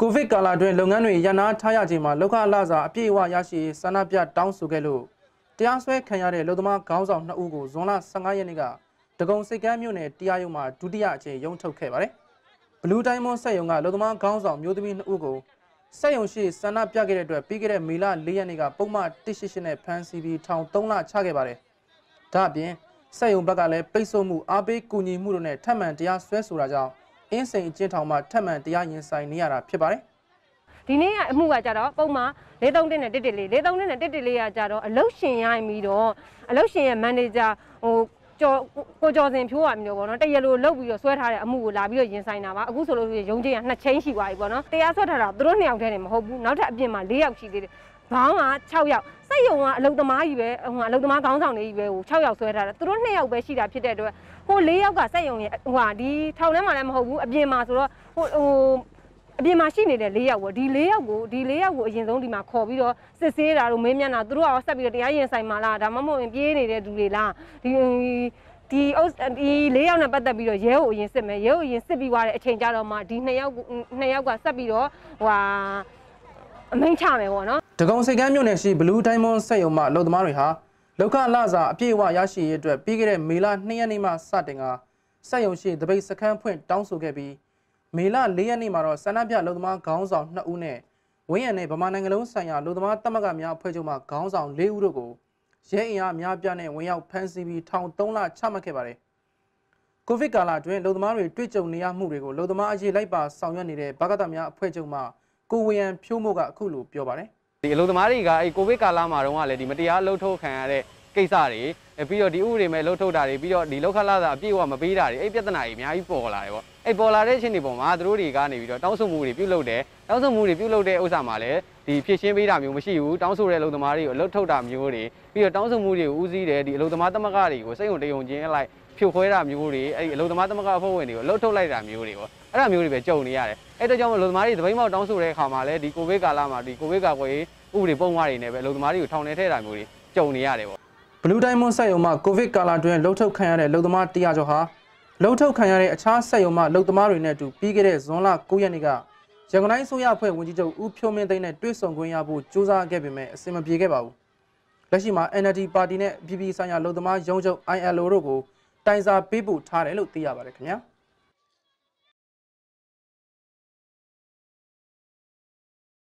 ကိုဗစ်ကာလအတွင်းလုပ်ငန်းတွေရန်နာထားရခြင်းမှာလောက်ခအလားစာအပြည့်အဝရရှိရေးဆန္ဒပြတောင်းဆိုခဲ့လို့တရားစွဲခံရတဲ့လူသမားခေါင်းဆောင်2ဦးကိုဇွန်လ15ရက်နေ့ကတကုံစိတ်ကမ်းမြို့နယ်တရားရုံးမှာဒုတိယအကြိမ်ရုံးထုတ်ခဲ့ပါတယ်။ Blue Diamond စက်ရုံကလူသမားခေါင်းဆောင်မျိုးသမီး2ဦးကိုစက်ရုံရှိဆန္ဒပြခဲ့တဲ့အတွက်ပြီးခဲ့တဲ့မေလ4ရက်နေ့ကပုံမှန်188နဲ့ဖမ်းဆီးပြီးထောင်3လချခဲ့ပါတယ်။ဒါ့အပြင်စက်ရုံဘက်ကလည်းပိတ်ဆို့မှုအားပေးကူညီမှုတို့နဲ့ထပ်မံတရားစွဲဆိုတာကြောင့် အင်းစိန်အကျဉ်းထောင်မှာထပ်မံတရားရင်ဆိုင်နေရတာဖြစ်ပါတယ်။ဒီနေ့ကအမှုကကြတော့ပုံမှန်431နဲ့114 431နဲ့114ကကြတော့အလုတ်ရှင်ရိုင်းပြီးတော့အလုတ်ရှင်ရဲ့မန်နေဂျာဟိုကျော်ကိုကျော်စင်ဖြိုးရမျိုးပေါ့နော်တရလိုလုတ်ပြီးတော့ဆွဲထားတဲ့အမှုကိုလာပြီးတော့ရင်ဆိုင်တာပါအခုဆိုလို့ရှိရင်ရုံးချင်းကနှစ်ချင်းရှိသွားပြီပေါ့နော်တရားဆွဲထားတာသူတို့နှစ်ယောက်တည်းနေမဟုတ်ဘူးနောက်ထပ်အပြင်မှာ၄ယောက်ရှိသေးတယ်ဘောင်းက6ယောက် စိတ်ယုံကအလုတ်သမားကြီးပဲဟိုကအလုတ်သမားခေါင်းဆောင်တွေကြီးပဲဟို6ယောက်ဆွဲထားတယ်သူတို့2ယောက်ပဲရှိတာဖြစ်တဲ့အတွက်ဟို4ယောက်ကစိတ်ယုံရဲ့ဟိုဟာဒီထောင်ထဲမှာလည်းမဟုတ်ဘူးအပြင်မှာဆိုတော့ဟိုဟိုအပြင်မှာရှိနေတဲ့၄ယောက်ပေါ့ဒီ၄ယောက်ကိုဒီ၄ယောက်ကိုအရင်ဆုံးဒီမှာခေါ်ပြီးတော့စစ်ဆေးတာတို့မေးမြန်းတာသူတို့ကဆက်ပြီးတော့တရားရင်ဆိုင်မှာလားဒါမှမဟုတ်ရင်ပြေးနေတဲ့သူတွေလားဒီဒီအုပ်ဒီ၄ယောက်နဲ့ပတ်သက်ပြီးတော့ရဲကိုအရင်စစ်မယ်ရဲကိုအရင်စစ်ပြီးသွားတဲ့အချိန်ကြတော့မှဒီနှစ်ယောက်နှစ်ယောက်ကဆက်ပြီးတော့ဟိုဟာအမိန့်ချမယ်ပေါ့နော် တကုံစိတ်ကမ်းမြို့နယ်ရှိ Blue Diamond စက်ရုံမှအလုပ်သမားတွေဟာလောက်ခလစာအပြည့်အဝရရှိရေးအတွက်ပြီးခဲ့တဲ့မေလ2ရက်နေ့မှစတင်ကစက်ရုံရှိတပိတ်စခန်းဖွင့်တောင်းဆိုခဲ့ပြီးမေလ4ရက်နေ့မှာတော့ဆန္ဒပြအလုပ်သမားခေါင်းဆောင်2ဦးနဲ့ဝင်းရံနဲ့ဗမာနိုင်ငံလုံးဆိုင်ရာအလုပ်သမားတပ်မကများအဖွဲ့ချုပ်မှခေါင်းဆောင်4ဦးတို့ကိုရဲအင်အားများပြားနဲ့ဝင်ရောက်ဖမ်းဆီးပြီးထောင်3လချမှတ်ခဲ့ပါတယ်။ကိုဗစ်ကာလအတွင်းအလုပ်သမားတွေတွေ့ကြုံနေရမှုတွေကိုအလုပ်သမားအရေးလိုက်ပါဆောင်ရွက်နေတဲ့ဗကသများအဖွဲ့ချုပ်မှကိုဝေယံဖြိုးမို့ကအခုလိုပြောပါတယ်။ ဒီအလုပ်သမားတွေကအဲကိုဗစ်ကာလမှာတော့ကလည်းဒီမတရားလှုပ်ထုတ်ခံရတဲ့ကိစ္စတွေအဲပြီးတော့ဒီဥပဒေမဲ့လှုပ်ထုတ်တာတွေပြီးတော့ဒီလောက်ခလာတာအပြည့်အဝမပေးတာတွေအဲ့ပြဿနာတွေအများကြီးပေါ်လာတယ်ပေါ့အဲ့ပေါ်လာတဲ့အချိန်တွေပေါ်မှာသူတို့တွေကနေပြီးတော့တောင်းဆိုမှုတွေပြုလုပ်တယ်တောင်းဆိုမှုတွေပြုလုပ်တဲ့ဥစ္စာမှာလည်းဒီဖြည့်ရှင်းပေးတာမျိုးမရှိဘူးတောင်းဆိုတဲ့အလုပ်သမားတွေကိုလှုပ်ထုတ်တာမျိုးတွေပြီးတော့တောင်းဆိုမှုတွေကိုဦးစီးတယ်ဒီအလုပ်သမားသမဂ္ဂတွေကိုစိတ်ုံတယုံချင်းအလိုက်ဖြိုခွဲတာမျိုးတွေအဲ့ဒီအလုပ်သမားသမဂ္ဂအဖွဲ့ဝင်တွေကိုလှုပ်ထုတ်လိုက်တာမျိုးတွေပေါ့အဲ့ဒါမျိုးတွေပဲကြုံနေရတယ်အဲ့တော့ကြောင့်အလုပ်သမားတွေသပိတ်မောက်တောင်းဆိုတဲ့အခါမှာလည်းဒီကိုဗစ်ကာလမှာဒီကိုဗစ်ကာကွယ်ရေး ဥပဒေပုံမှန်တွေနဲ့ပဲအလုပ်သမားတွေကိုထောင်ထဲထည့်တာမျိုးတွေကြုံနေရတယ်ပေါ့ Blue Diamond စက်ရုံမှာကိုဗစ်ကာလအတွင်းလှုပ်ထုတ်ခံရတဲ့လုံသမား100ကျော်ဟာလှုပ်ထုတ်ခံရတဲ့အခြားစက်ရုံမှလုံသမားတွေနဲ့အတူပြီးခဲ့တဲ့ဇွန်လ9ရက်နေ့ကရန်ကုန်တိုင်းအစိုးရအဖွဲ့ဝန်ကြီးချုပ်ဦးဖြိုးမင်းသိန်းနဲ့တွေ့ဆုံခွင့်ရဖို့ကြိုးစားခဲ့ပေမဲ့အဆင်မပြေခဲ့ပါဘူး။လက်ရှိမှာ NLD ပါတီနဲ့ပြည်ပဆိုင်ရာလုံသမားရုံးချုပ် ILO တို့ကိုတိုင်စာပေးပို့ထားတယ်လို့သိရပါတယ်ခင်ဗျာ။